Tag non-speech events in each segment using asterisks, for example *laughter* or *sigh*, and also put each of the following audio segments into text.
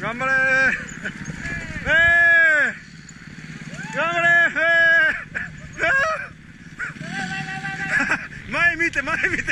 頑張れえー、頑張れえー、前見て前見て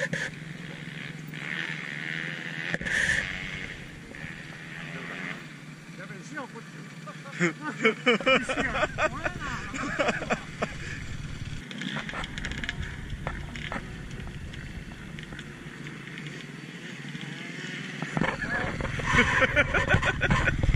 Ha ha ha ha!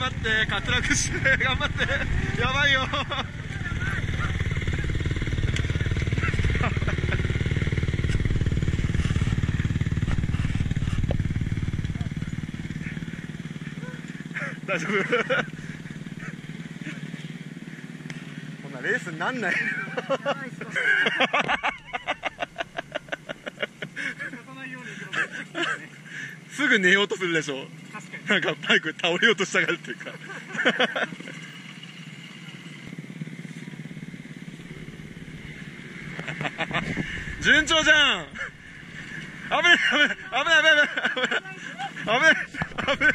張って滑落して頑張って。やばいよ。大丈夫？こんなレースになんない。*laughs* すぐ寝ようとするでしょなんかバイク倒れようとしたがるっていうか。順調じゃん。危ない危ない危ない危ない危ない危ない危ない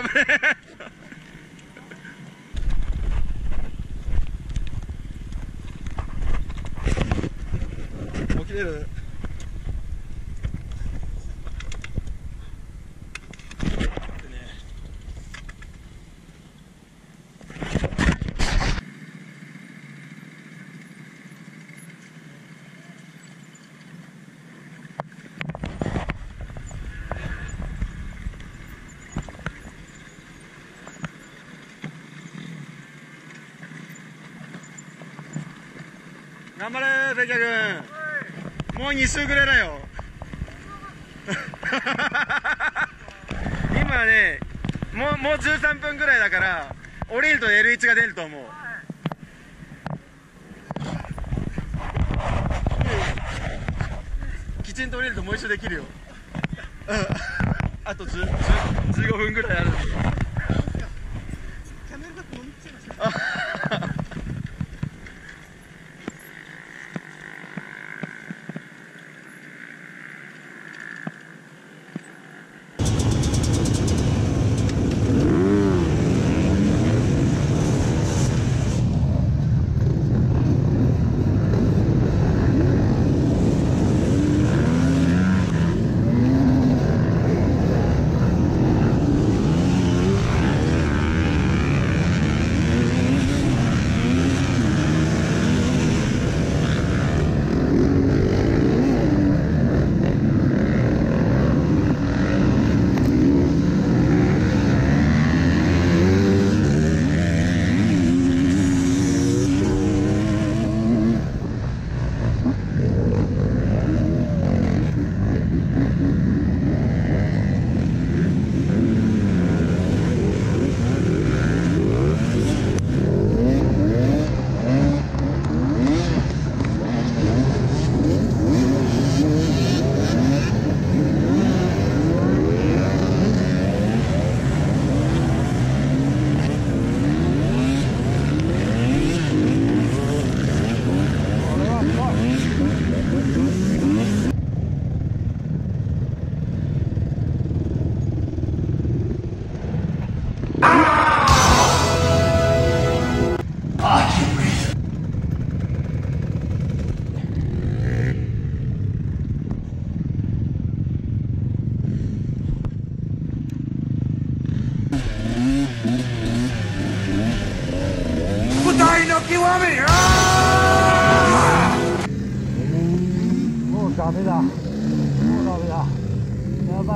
危ない起きれる頑張れ関谷君。もう2周ぐらいだよ。*laughs* 今ねもうもう13分ぐらいだから降りると L1 が出ると思う。きちんと降りるともう一周できるよ。う *laughs* んあと10 10 15分ぐらいある *laughs* 哦，倒霉啊！哦，倒霉哒！哦，倒霉哒！哎呀，妈！